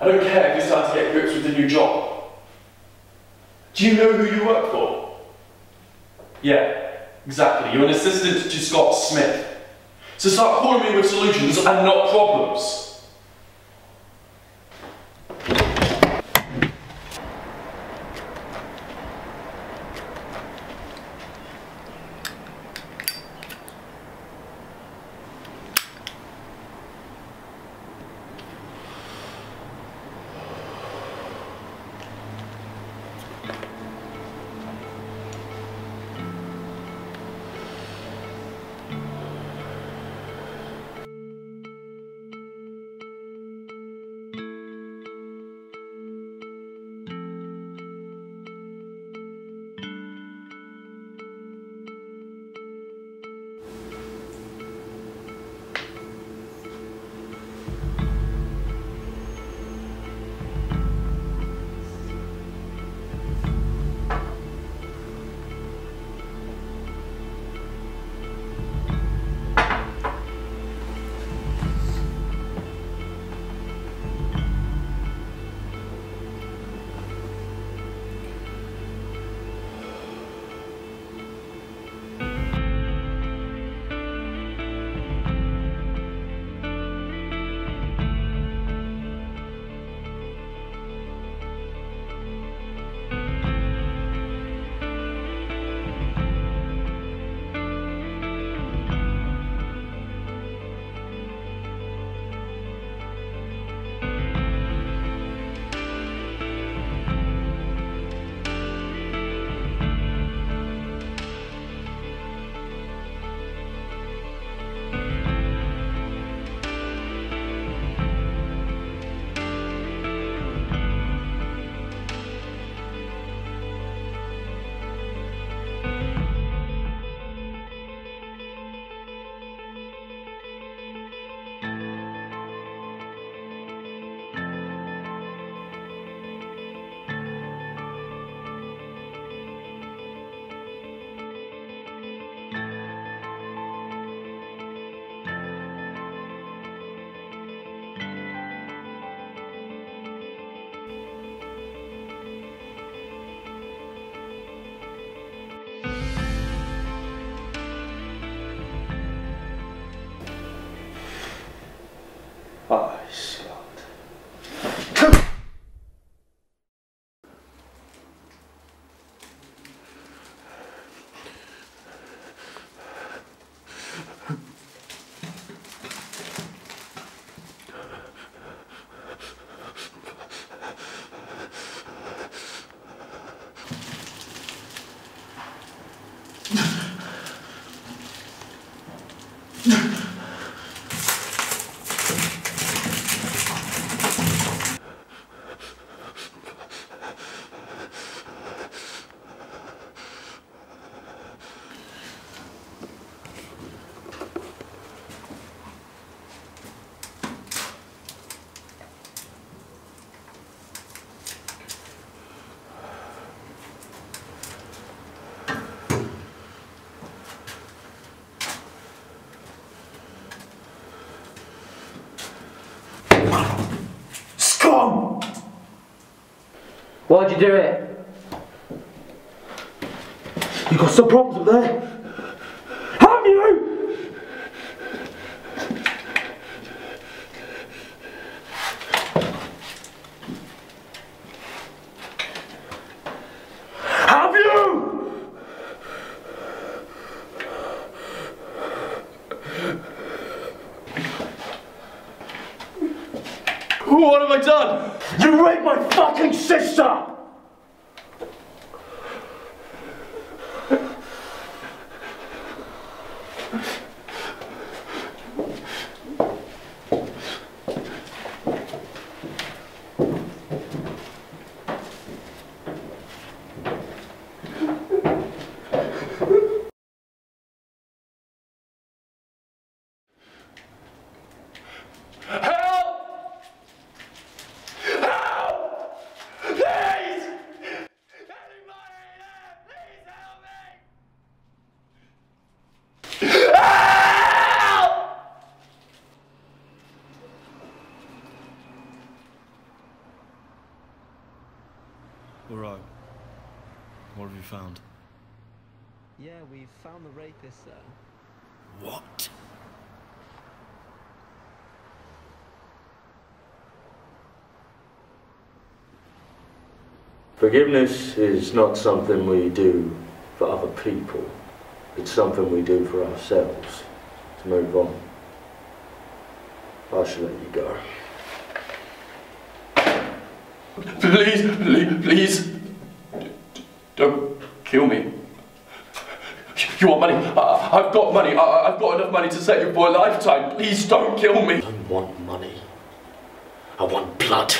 I don't care if it's time to get grips with the new job. Do you know who you work for? Yeah, exactly. You're an assistant to Scott Smith. So start calling me with solutions and not problems. Why'd you do it? You got some problems up there? Have you? Have you? What have I done? You raped my fucking sister! All right. What have you found? Yeah, we've found the rapist, sir. What? Forgiveness is not something we do for other people. It's something we do for ourselves to move on. I shall let you go. Please, please, please, don't kill me. You want money? I, I've got money. I, I've got enough money to you for a lifetime. Please don't kill me. I don't want money. I want blood.